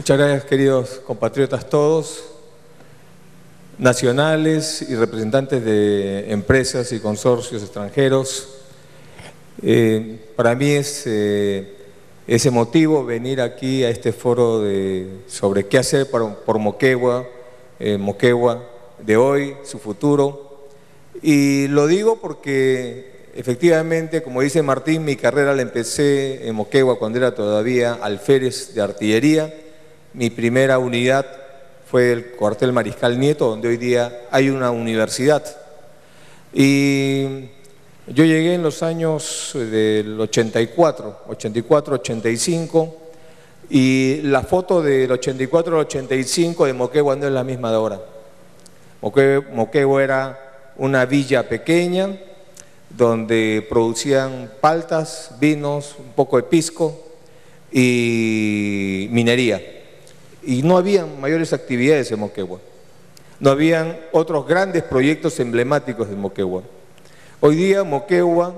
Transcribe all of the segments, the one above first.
Muchas gracias, queridos compatriotas todos, nacionales y representantes de empresas y consorcios extranjeros. Eh, para mí es eh, ese motivo venir aquí a este foro de, sobre qué hacer por, Moquegua, eh, Moquegua de hoy, su futuro. Y lo digo porque efectivamente, como dice Martín, mi carrera la empecé en Moquegua cuando era todavía alférez de artillería mi primera unidad fue el cuartel Mariscal Nieto, donde hoy día hay una universidad. Y yo llegué en los años del 84, 84, 85, y la foto del 84 al 85 de Moquegua no es la misma de ahora. Moquegua era una villa pequeña donde producían paltas, vinos, un poco de pisco y minería y no habían mayores actividades en Moquegua. No habían otros grandes proyectos emblemáticos de Moquegua. Hoy día Moquegua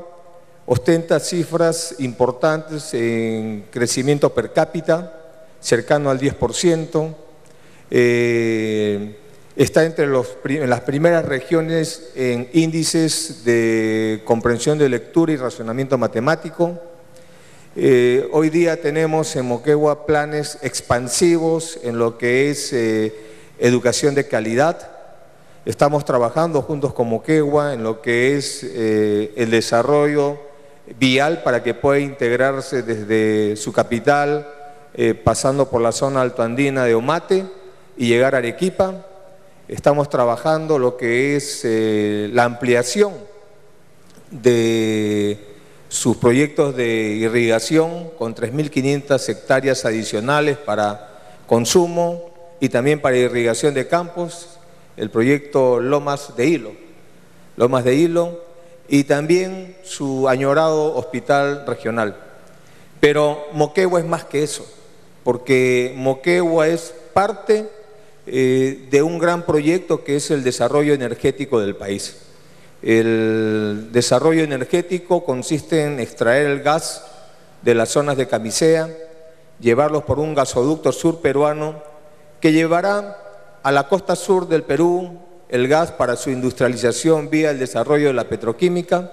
ostenta cifras importantes en crecimiento per cápita, cercano al 10%, eh, está entre los, en las primeras regiones en índices de comprensión de lectura y razonamiento matemático, eh, hoy día tenemos en Moquegua planes expansivos en lo que es eh, educación de calidad. Estamos trabajando juntos con Moquegua en lo que es eh, el desarrollo vial para que pueda integrarse desde su capital, pasando por la zona altoandina de Omate y llegar a Arequipa. Estamos trabajando lo que es la ampliación de sus proyectos de irrigación con 3.500 hectáreas adicionales para consumo y también para irrigación de campos, el proyecto Lomas de Hilo, Lomas de Hilo y también su añorado hospital regional. Pero Moquegua es más que eso, porque Moquegua es parte eh, de un gran proyecto que es el desarrollo energético del país. El desarrollo energético consiste en extraer el gas de las zonas de camisea, llevarlos por un gasoducto sur peruano que llevará a la costa sur del Perú el gas para su industrialización vía el desarrollo de la petroquímica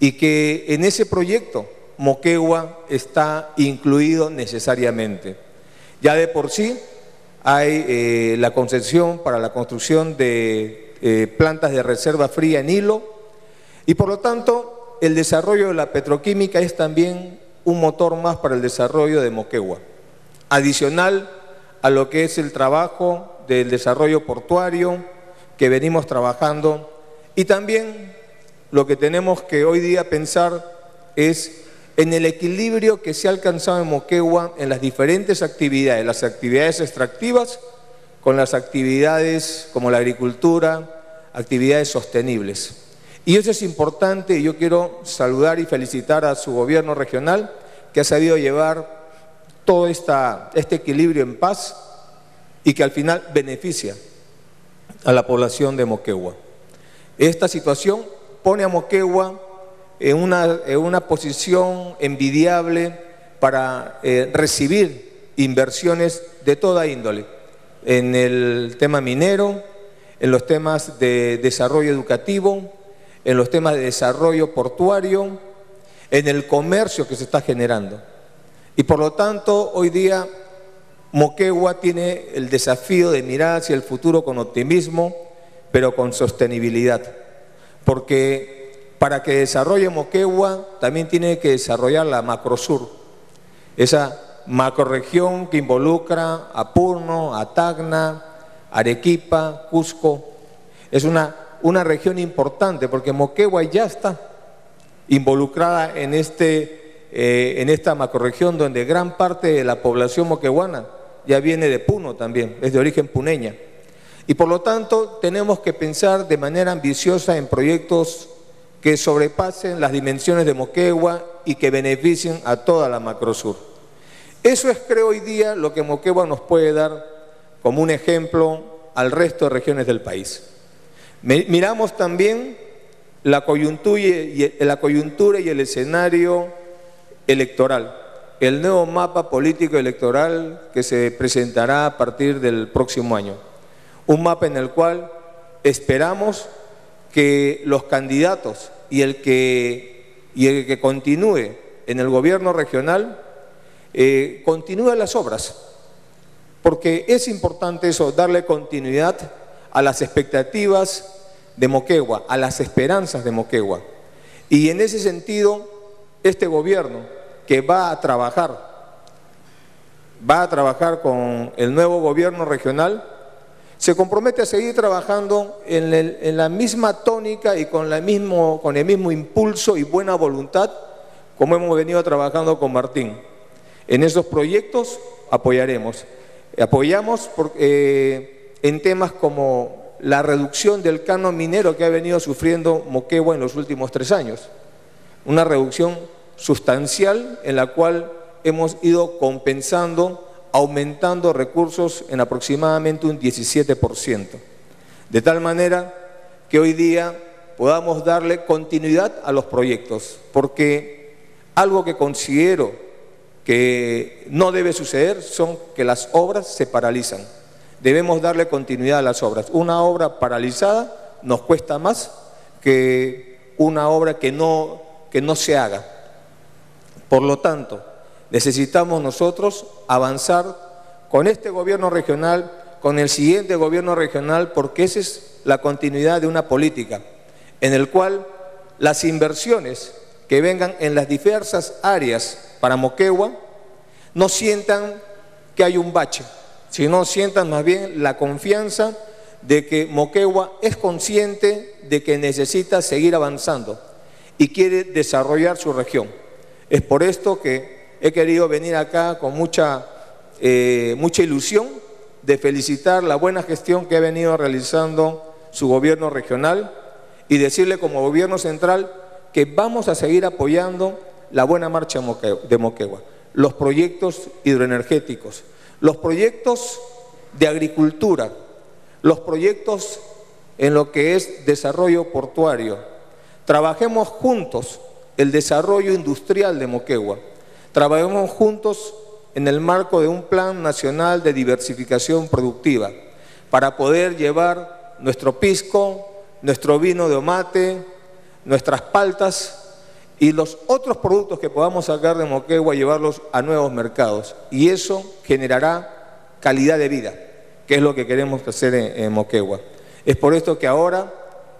y que en ese proyecto Moquegua está incluido necesariamente. Ya de por sí hay eh, la concesión para la construcción de eh, plantas de reserva fría en hilo. Y por lo tanto el desarrollo de la petroquímica es también un motor más para el desarrollo de Moquegua, adicional a lo que es el trabajo del desarrollo portuario que venimos trabajando. Y también lo que tenemos que hoy día pensar es en el equilibrio que se ha alcanzado en Moquegua en las diferentes actividades, las actividades extractivas con las actividades como la agricultura, actividades sostenibles. Y eso es importante y yo quiero saludar y felicitar a su gobierno regional que ha sabido llevar todo esta, este equilibrio en paz y que al final beneficia a la población de Moquegua. Esta situación pone a Moquegua en una, en una posición envidiable para eh, recibir inversiones de toda índole en el tema minero, en los temas de desarrollo educativo, en los temas de desarrollo portuario, en el comercio que se está generando. Y por lo tanto, hoy día Moquegua tiene el desafío de mirar hacia el futuro con optimismo, pero con sostenibilidad. Porque para que desarrolle Moquegua, también tiene que desarrollar la Macrosur, esa macroregión que involucra a Purno, a Tacna, Arequipa, Cusco. Es una, una región importante porque Moquegua ya está involucrada en, este, eh, en esta macroregión donde gran parte de la población moqueguana ya viene de Puno también, es de origen puneña. Y por lo tanto tenemos que pensar de manera ambiciosa en proyectos que sobrepasen las dimensiones de Moquegua y que beneficien a toda la macrosur. Eso es, creo, hoy día lo que Moquegua nos puede dar como un ejemplo al resto de regiones del país. Miramos también la coyuntura y, el escenario electoral. el nuevo mapa político electoral que se presentará a partir del próximo año. Un mapa en el cual esperamos que los candidatos y el que, y el que continúe en el gobierno regional eh, continúe las obras, porque es importante eso, darle continuidad a las expectativas de Moquegua, a las esperanzas de Moquegua. Y en ese sentido, este gobierno que va a trabajar, va a trabajar con el nuevo gobierno regional, se compromete a seguir trabajando en, la misma tónica y con, con el mismo impulso y buena voluntad como hemos venido trabajando con Martín. En esos proyectos apoyaremos. Apoyamos eh, en temas como la reducción del canon minero que ha venido sufriendo Moquegua en los últimos tres años. Una reducción sustancial en la cual hemos ido compensando, aumentando recursos en aproximadamente un 17%. De tal manera que hoy día podamos darle continuidad a los proyectos, porque algo que considero que no debe suceder son que las obras se paralizan debemos darle continuidad a las obras. Una obra paralizada nos cuesta más que una obra que no, que no se haga. Por lo tanto, necesitamos nosotros avanzar con este gobierno regional, con el siguiente gobierno regional, porque esa es la continuidad de una política en el cual las inversiones que vengan en las diversas áreas para Moquegua no sientan que hay un bache, sino sientan más bien la confianza de que Moquegua es consciente de que necesita seguir avanzando y quiere desarrollar su región. Es por esto que he querido venir acá con mucha, eh, mucha ilusión de felicitar la buena gestión que ha venido realizando su gobierno regional y decirle como gobierno central que vamos a seguir apoyando la buena marcha de Moquegua, los proyectos hidroenergéticos, los proyectos de agricultura, los proyectos en lo que es desarrollo portuario. Trabajemos juntos el desarrollo industrial de Moquegua. Trabajemos juntos en el marco de un plan nacional de diversificación productiva para poder llevar nuestro pisco, nuestro vino de omate, nuestras paltas y los otros productos que podamos sacar de Moquegua llevarlos a nuevos mercados. Y eso generará calidad de vida, que es lo que queremos hacer en, Moquegua. Es por esto que ahora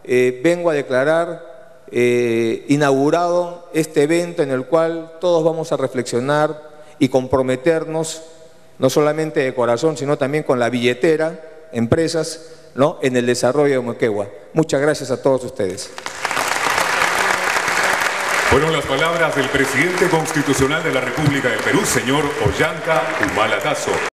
eh, vengo a declarar eh, inaugurado este evento en el cual todos vamos a reflexionar y comprometernos, no solamente de corazón, sino también con la billetera, empresas, ¿no? en el desarrollo de Moquegua. Muchas gracias a todos ustedes. Fueron las palabras del presidente constitucional de la República de Perú, señor Ollanca Humalatazo.